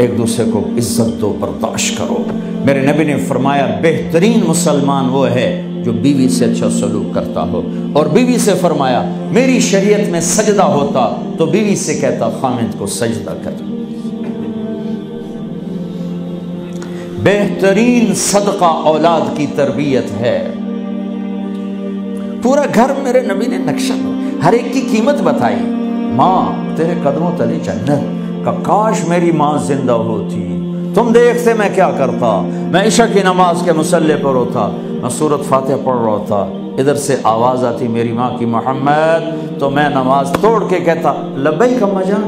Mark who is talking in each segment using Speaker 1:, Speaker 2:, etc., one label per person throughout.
Speaker 1: एक दूसरे को इज़्ज़त दो बर्दाश्त करो। मेरे नबी ने फरमाया, बेहतरीन मुसलमान वो है जो बीवी से अच्छा सलूक करता हो। और बीवी से फरमाया, मेरी शरीयत में सजदा होता तो बीवी से कहता, खामिद को सजदा कर। बेहतरीन सदका औलाद की तरबियत है। पूरा घर मेरे नबी ने नक्शा, हर एक की कीमत बताई। माँ, तेरे कदमों तले जन्नत। काश मेरी माँ ज़िंदा होती। तुम देखते मैं क्या करता? मैं ईशा की नमाज़ के मुसल्ले पर होता। मैं सूरत फातिहा पढ़ रहा था इधर से आवाज़ आती मेरी माँ की, मोहम्मद तो मैं नमाज़ तोड़ के कहता लबई कम्मा जान।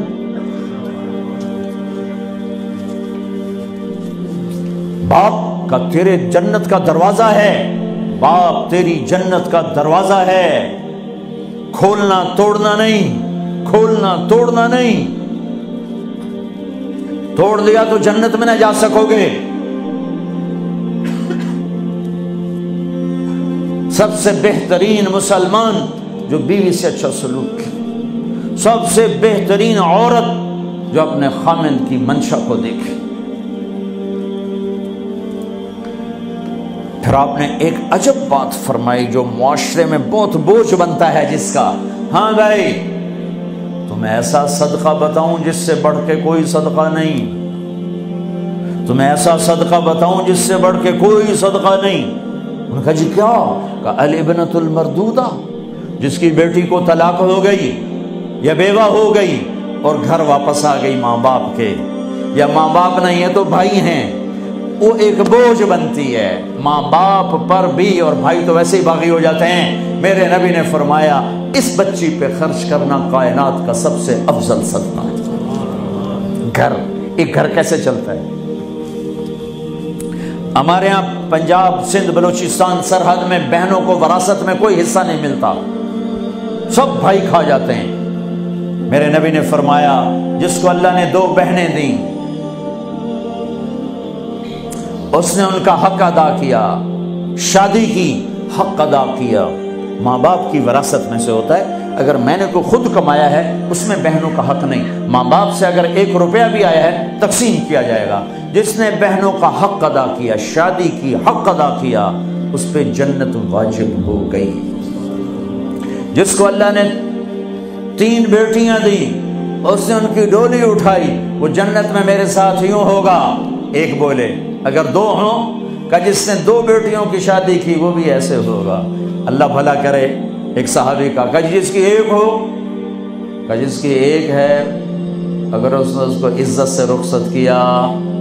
Speaker 1: बाप का तेरे जन्नत का दरवाज़ा है। बाप तेरी जन्नत का दरवाज़ा है। खोलना, तोड़ना नहीं। खोलना, तोड़ना नहीं। तोड़ दिया तो जन्नत में ना जा सकोगे। सबसे बेहतरीन मुसलमान जो बीवी से अच्छा सलूक सबसे बेहतरीन औरत जो अपने खामिंद की मंशा को देखे। फिर आपने एक अजब बात फरमाई जो मुआशरे में बहुत बोझ बनता है जिसका। हाँ भाई। तुम्हें ऐसा सदका बताऊँ जिससे बढ़ के कोई सदका नहीं। तुम्हें ऐसा सदका बताऊँ जिससे बढ़ के कोई सदका नहीं। उन्होंने कहा, जी क्या? का अलिबनतुल मरदूदा, जिसकी बेटी को तलाक हो गई, या बेवा हो गई, और घर वापस आ गई माँ बाप के। या माँ बाप नहीं है तो भाई हैं। वो एक बोझ बनती है। माँ बाप पर भी और भाई तो वैसे ही बागी हो जाते हैं। मेरे नबी ने फरमाया, इस बच्ची पे खर्च करना कायनात का सबसे अफजल सदका है। घर, एक घर कैसे चलता है? हमारे यहाँ पंजाब, सिंध, बलूचिस्तान, सरहद में बहनों को वरासत में कोई हिस्सा नहीं मिलता। सब भाई खा जाते हैं। मेरे नबी ने फरमाया, जिसको अल्लाह ने दो बहनें दी, उसने उनका हक अदा किया, शादी की हक अदा किया। माँ बाप की वरासत में से होता है। अगर मैंने को खुद कमाया है, उसमें बहनों का हक नहीं। माँ बाप से अगर एक रुपया भी आया है, तकसीम किया जाएगा। जिसने बहनों का हक अदा किया, शादी की हक अदा किया, उस पर जन्नत वाजिब हो गई। जिसको अल्लाह ने तीन बेटियाँ दी, उसने उनकी डोली उठाई, वो जन्नत में मेरे साथ यूँ होगा। एक बोले, अगर दो हों का जिसने दो बेटियों की शादी की, वो भी ऐसे होगा। अल्लाह भला करे। एक सहाबी का का जिसकी एक हो। का जिसकी एक है अगर उसने उसको इज़्ज़त से रुखसत किया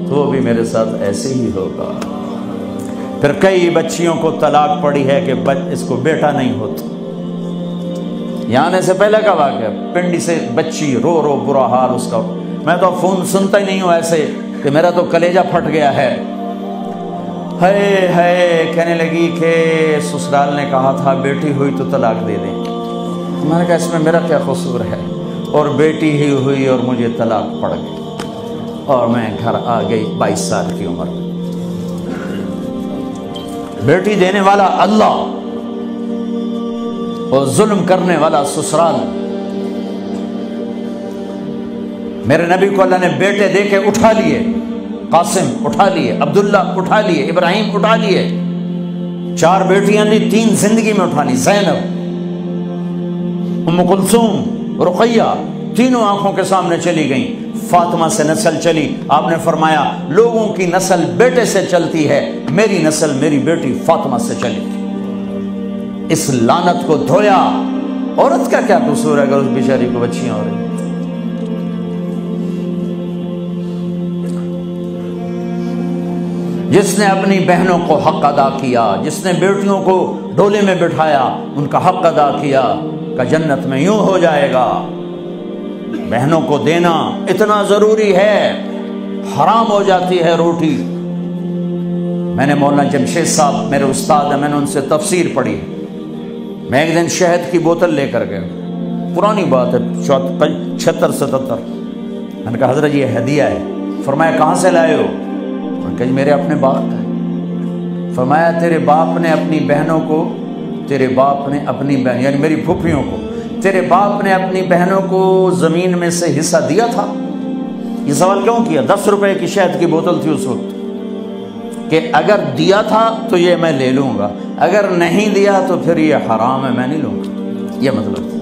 Speaker 1: तो वो भी मेरे साथ ऐसे ही होगा। फिर कई बच्चियों को तलाक पड़ी है कि बच, इसको बेटा नहीं होता। यहाँ आने से पहले का वाक्य पिंडी से बच्ची रो रो बुरा हाल उसका। मैं तो फ़ोन सुनता ही नहीं हूँ ऐसे कि मेरा तो कलेजा फट गया है। है है, कहने लगी कि ससुराल ने कहा था, बेटी हुई तो तलाक दे दें। मैंने कहा, इसमें मेरा क्या कसूर है? और बेटी ही हुई और मुझे तलाक पड़ गई। और मैं घर आ गई बाईस साल की उम्र। बेटी देने वाला अल्लाह और जुल्म करने वाला ससुराल। मेरे नबी को अल्लाह ने बेटे दे के उठा लिए। कासिम, उठा लिए, अब्दुल्ला उठा लिए, इब्राहिम उठा लिए। चार बेटियाँ दी तीन ज़िंदगी में उठा ली जैनब उम रुकैया, तीनों आँखों के सामने चली गई। फातिमा से नस्ल चली। आपने फरमाया, लोगों की नस्ल बेटे से चलती है, मेरी नस्ल मेरी बेटी फातिमा से चली। इस लानत को धोया, औरत का क्या कसूर है अगर उस बेचारी को बच्चियाँ हो रही? जिसने अपनी बहनों को हक अदा किया, जिसने बेटियों को डोले में बिठाया, उनका हक अदा किया, का जन्नत में यूँ हो जाएगा। बहनों को देना इतना ज़रूरी है। हराम हो जाती है रोटी। मैंने मौलाना जमशेद साहब, मेरे उस्ताद है, मैंने उनसे तफसीर पढ़ी। मैं एक दिन शहद की बोतल लेकर गया। पुरानी बात है छहत्तर, सतहत्तर। मैंने कहा, हज़रत, ये हदिया है। फरमाया, कहाँ से लाए हो? कहीं मेरे अपने बाप है। फरमाया, तेरे बाप ने अपनी बहनों को, तेरे बाप ने अपनी बहन, यानी मेरी फूफियों को, तेरे बाप ने अपनी बहनों को ज़मीन में से हिस्सा दिया था। ये सवाल क्यों किया? दस रुपए की शहद की बोतल थी उस वक्त। कि अगर दिया था तो ये मैं ले लूँगा, अगर नहीं दिया तो फिर ये हराम है, मैं नहीं लूँगा। ये मतलब।